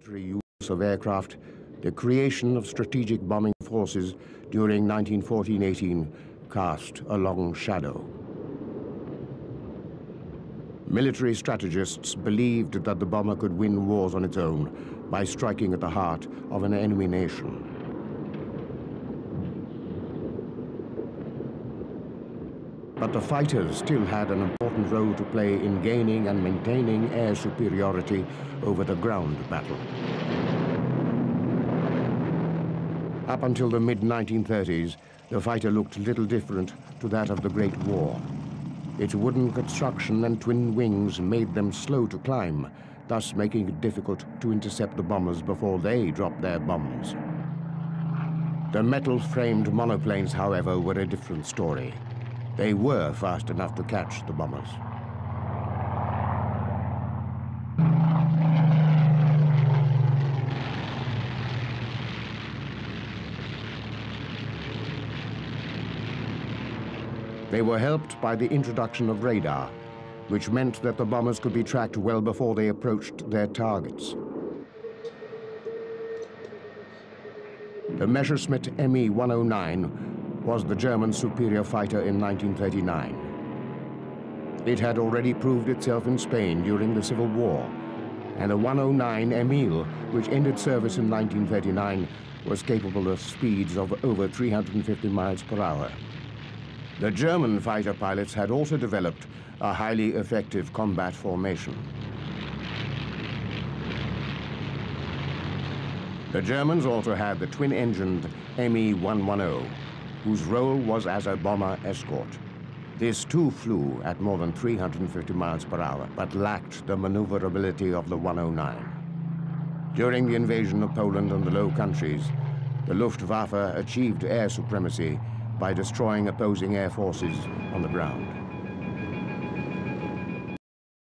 military use of aircraft, the creation of strategic bombing forces during 1914-18 cast a long shadow. Military strategists believed that the bomber could win wars on its own by striking at the heart of an enemy nation. But the fighters still had an important role to play in gaining and maintaining air superiority over the ground battle. Up until the mid-1930s, the fighter looked little different to that of the Great War. Its wooden construction and twin wings made them slow to climb, thus making it difficult to intercept the bombers before they dropped their bombs. The metal-framed monoplanes, however, were a different story. They were fast enough to catch the bombers. They were helped by the introduction of radar, which meant that the bombers could be tracked well before they approached their targets. The Messerschmitt Me-109 was the German superior fighter in 1939. It had already proved itself in Spain during the Civil War, and the 109 Emil, which ended service in 1939, was capable of speeds of over 350 miles per hour. The German fighter pilots had also developed a highly effective combat formation. The Germans also had the twin-engined Me-110, whose role was as a bomber escort. This too flew at more than 350 miles per hour, but lacked the maneuverability of the 109. During the invasion of Poland and the Low Countries, the Luftwaffe achieved air supremacy by destroying opposing air forces on the ground.